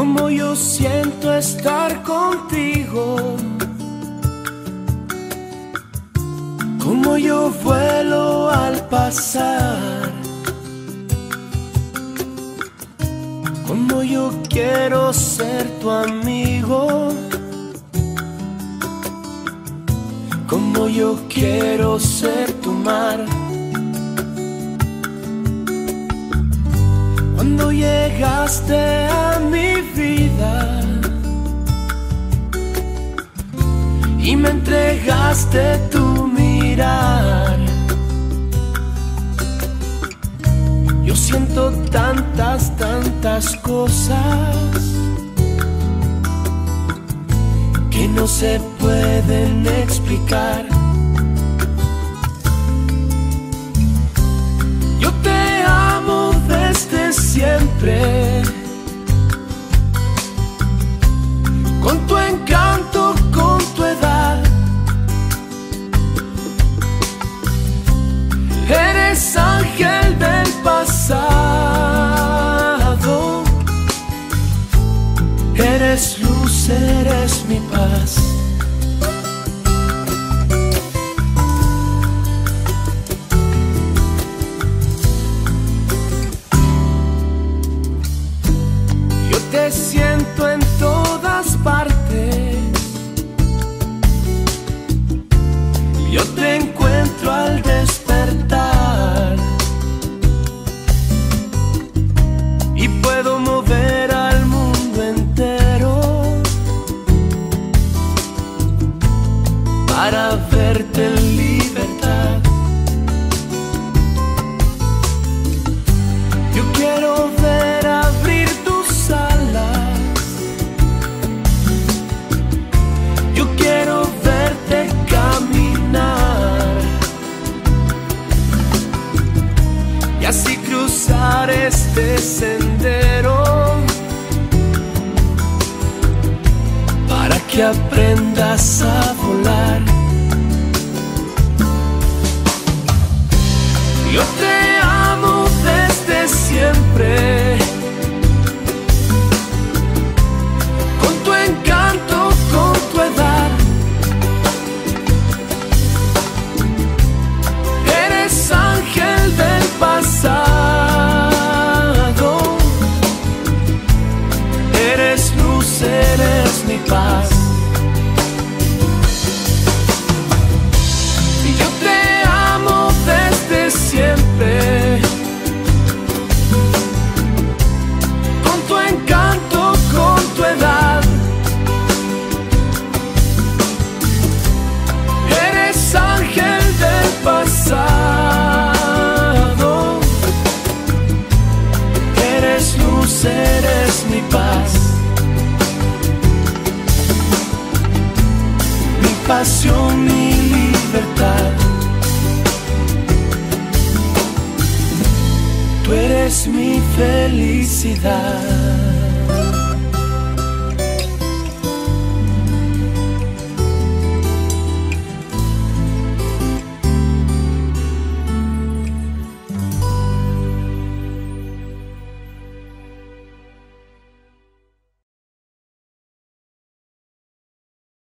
como yo siento estar contigo, como yo vuelo al pasar, como yo quiero ser tu amigo, como yo quiero ser tu mar. Cuando llegaste a y me entregaste tu mirar, yo siento tantas, tantas cosas que no se pueden explicar. Eres ángel del pasado. Eres luz, eres mi paz. Yo te siento en todas así cruzar este sendero. Para que aprendas a volar. Pasión, mi libertad. Tú eres mi felicidad.